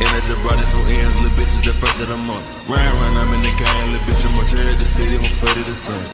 And I just brought it so ends, little bitches, the first of the month. Round, round, I'm in the game, little bitch, I'm on cherry, the city, I'm faded the sun.